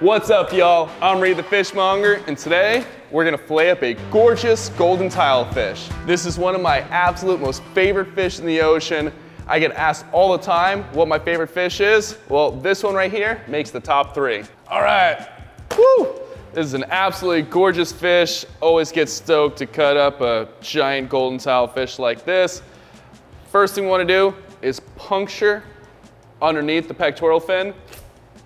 What's up, y'all? I'm Reed the Fishmonger, and today we're gonna flay up a gorgeous golden tilefish. This is one of my absolute most favorite fish in the ocean. I get asked all the time what my favorite fish is. Well, this one right here makes the top three. All right, woo! This is an absolutely gorgeous fish. Always get stoked to cut up a giant golden tilefish like this. First thing we wanna do is puncture underneath the pectoral fin,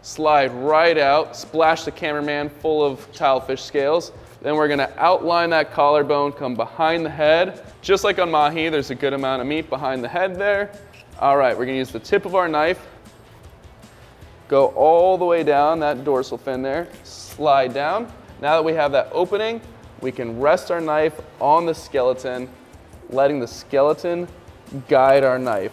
slide right out, splash the cameraman full of tilefish scales. Then we're gonna outline that collarbone, come behind the head. Just like on mahi, there's a good amount of meat behind the head there. All right, we're gonna use the tip of our knife, go all the way down that dorsal fin there, slide down. Now that we have that opening, we can rest our knife on the skeleton, letting the skeleton guide our knife.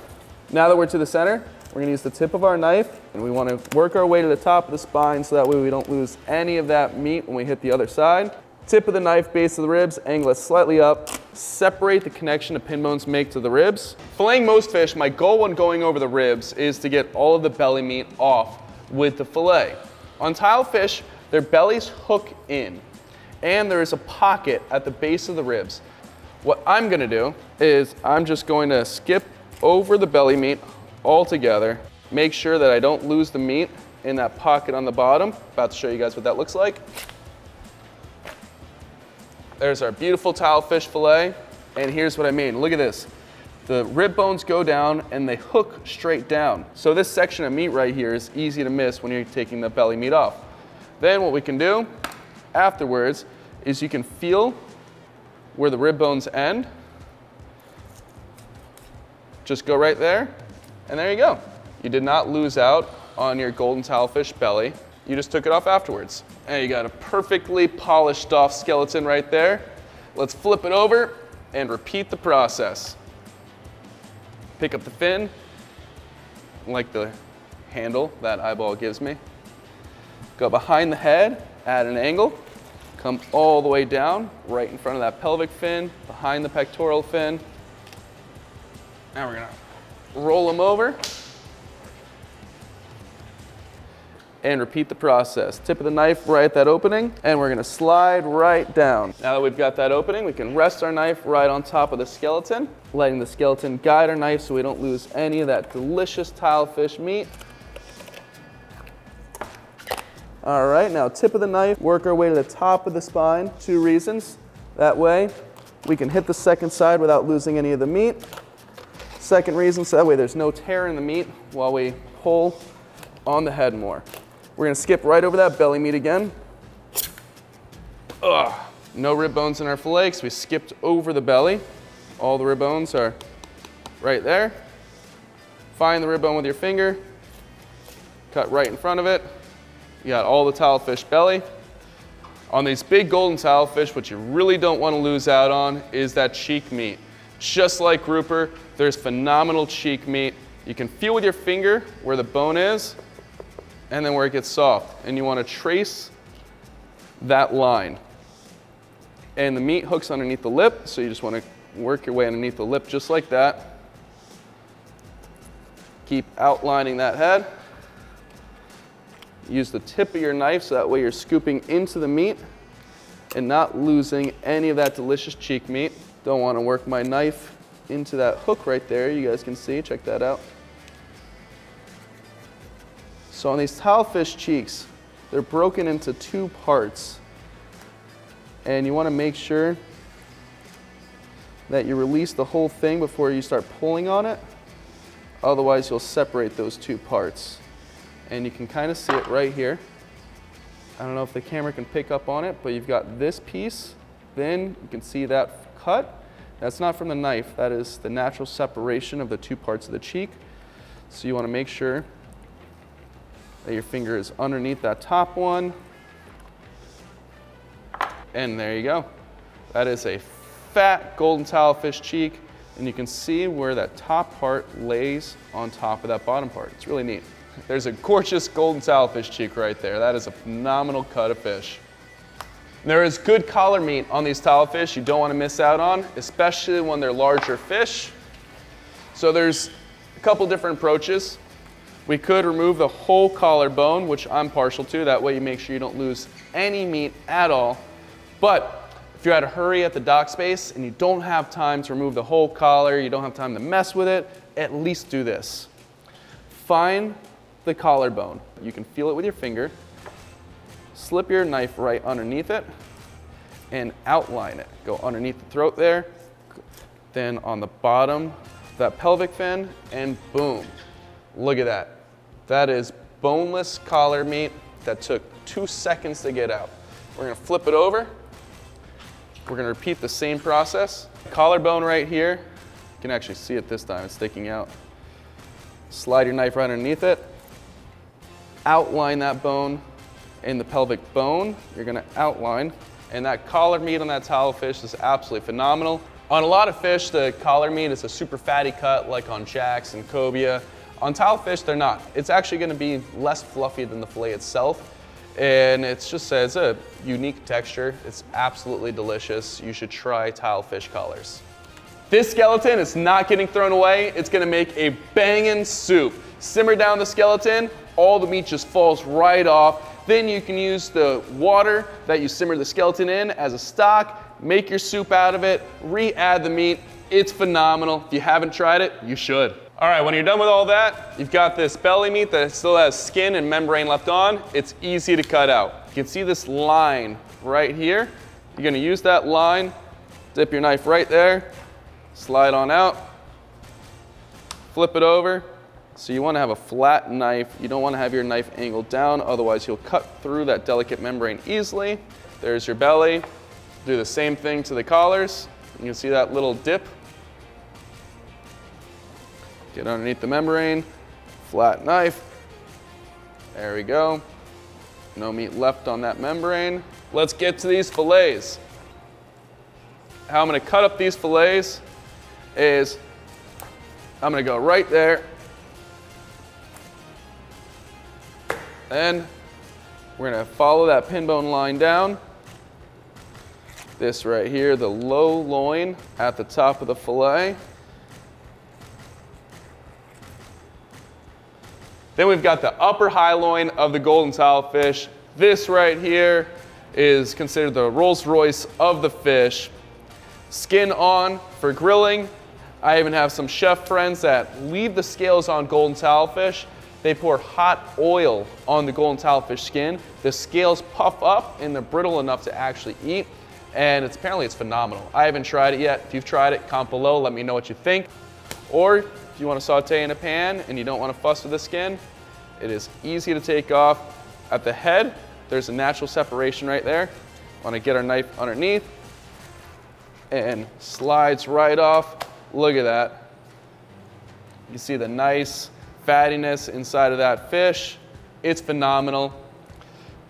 Now that we're to the center, we're gonna use the tip of our knife and we wanna work our way to the top of the spine so that way we don't lose any of that meat when we hit the other side. Tip of the knife, base of the ribs, angle it slightly up, separate the connection the pin bones make to the ribs. Filleting most fish, my goal when going over the ribs is to get all of the belly meat off with the fillet. On tilefish, their bellies hook in and there is a pocket at the base of the ribs. What I'm gonna do is I'm just going to skip over the belly meat altogether, make sure that I don't lose the meat in that pocket on the bottom. About to show you guys what that looks like. There's our beautiful tilefish fillet. And here's what I mean. Look at this. The rib bones go down and they hook straight down. So this section of meat right here is easy to miss when you're taking the belly meat off. Then what we can do afterwards is you can feel where the rib bones end. Just go right there, and there you go. You did not lose out on your golden tilefish belly. You just took it off afterwards. And you got a perfectly polished off skeleton right there. Let's flip it over and repeat the process. Pick up the fin, like the handle that eyeball gives me. Go behind the head at an angle, come all the way down, right in front of that pelvic fin, behind the pectoral fin. Now we're gonna roll them over and repeat the process. Tip of the knife right at that opening, and we're gonna slide right down. Now that we've got that opening, we can rest our knife right on top of the skeleton, letting the skeleton guide our knife so we don't lose any of that delicious tilefish meat. All right, now tip of the knife, work our way to the top of the spine. Two reasons. That way, we can hit the second side without losing any of the meat. Second reason, so that way there's no tear in the meat while we pull on the head more. We're gonna skip right over that belly meat again. Ugh, no rib bones in our filet we skipped over the belly. All the rib bones are right there. Find the rib bone with your finger, cut right in front of it. You got all the tilefish belly. On these big golden tilefish, what you really don't want to lose out on is that cheek meat. Just like grouper, there's phenomenal cheek meat. You can feel with your finger where the bone is and then where it gets soft. And you want to trace that line. And the meat hooks underneath the lip, so you just want to work your way underneath the lip just like that. Keep outlining that head. Use the tip of your knife so that way you're scooping into the meat and not losing any of that delicious cheek meat. Don't want to work my knife into that hook right there. You guys can see, check that out. So on these tilefish cheeks, they're broken into two parts. And you want to make sure that you release the whole thing before you start pulling on it. Otherwise, you'll separate those two parts and you can kind of see it right here. I don't know if the camera can pick up on it, but you've got this piece, then you can see that cut. That's not from the knife, that is the natural separation of the two parts of the cheek. So you want to make sure that your finger is underneath that top one. And there you go. That is a fat golden tilefish cheek, and you can see where that top part lays on top of that bottom part. It's really neat. There's a gorgeous golden tilefish cheek right there. That is a phenomenal cut of fish. There is good collar meat on these tilefish you don't want to miss out on, especially when they're larger fish. So there's a couple different approaches. We could remove the whole collarbone, which I'm partial to. That way you make sure you don't lose any meat at all. But if you're at a hurry at the dock space and you don't have time to remove the whole collar, you don't have time to mess with it, at least do this. Find the collarbone. You can feel it with your finger. Slip your knife right underneath it and outline it. Go underneath the throat there, then on the bottom, that pelvic fin, and boom. Look at that. That is boneless collar meat that took two seconds to get out. We're gonna flip it over. We're gonna repeat the same process. Collarbone right here. You can actually see it this time, it's sticking out. Slide your knife right underneath it. Outline that bone in the pelvic bone. You're gonna outline. And that collar meat on that tilefish is absolutely phenomenal. On a lot of fish, the collar meat is a super fatty cut, like on jacks and cobia. On tilefish, they're not. It's actually gonna be less fluffy than the fillet itself. And it's just it's a unique texture. It's absolutely delicious. You should try tilefish collars. This skeleton is not getting thrown away. It's gonna make a banging soup. Simmer down the skeleton, all the meat just falls right off. Then you can use the water that you simmer the skeleton in as a stock, make your soup out of it, re-add the meat. It's phenomenal. If you haven't tried it, you should. All right, when you're done with all that, you've got this belly meat that still has skin and membrane left on. It's easy to cut out. You can see this line right here. You're gonna use that line, dip your knife right there, slide on out, flip it over. So you wanna have a flat knife. You don't wanna have your knife angled down, otherwise you'll cut through that delicate membrane easily. There's your belly. Do the same thing to the collars. You can see that little dip. Get underneath the membrane, flat knife. There we go. No meat left on that membrane. Let's get to these fillets. How I'm gonna cut up these fillets is I'm gonna go right there. Then we're gonna follow that pin bone line down. This right here, the low loin at the top of the fillet. Then we've got the upper high loin of the golden tilefish. This right here is considered the Rolls Royce of the fish. Skin on for grilling. I even have some chef friends that leave the scales on golden tilefish. They pour hot oil on the golden tilefish skin. The scales puff up and they're brittle enough to actually eat and it's apparently it's phenomenal. I haven't tried it yet. If you've tried it, comment below, let me know what you think. Or if you want to saute in a pan and you don't want to fuss with the skin, it is easy to take off. At the head, there's a natural separation right there. Want to get our knife underneath and slides right off. Look at that. You see the nice fattiness inside of that fish. It's phenomenal.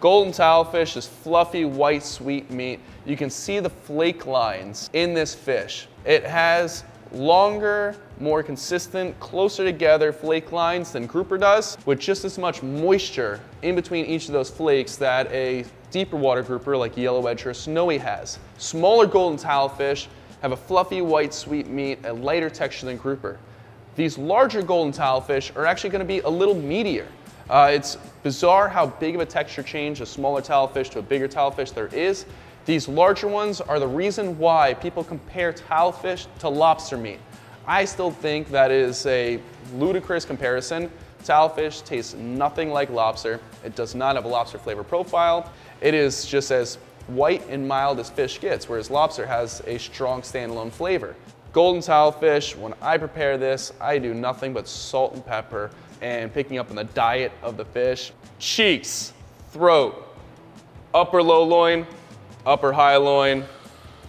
Golden tilefish is fluffy, white, sweet meat. You can see the flake lines in this fish. It has longer, more consistent, closer together flake lines than grouper does, with just as much moisture in between each of those flakes that a deeper water grouper like yellow edge or snowy has. Smaller golden tilefish have a fluffy, white, sweet meat, a lighter texture than grouper. These larger golden tilefish are actually gonna be a little meatier. Uh, it's bizarre how big of a texture change a smaller tilefish to a bigger tilefish there is. These larger ones are the reason why people compare tilefish to lobster meat. I still think that is a ludicrous comparison. Tilefish tastes nothing like lobster. It does not have a lobster flavor profile. It is just as white and mild as fish gets, whereas lobster has a strong standalone flavor. Golden tilefish, when I prepare this, I do nothing but salt and pepper and picking up on the diet of the fish. Cheeks, throat, upper low loin, upper high loin,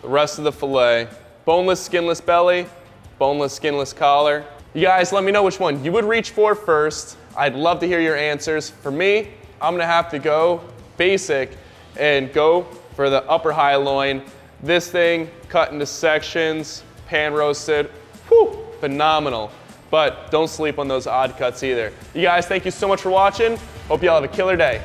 the rest of the filet, boneless, skinless belly, boneless, skinless collar. You guys, let me know which one you would reach for first. I'd love to hear your answers. For me, I'm gonna have to go basic and go for the upper high loin. This thing cut into sections, pan roasted, whew, phenomenal but don't sleep on those odd cuts either. You guys, thank you so much for watching. Hope you all have a killer day.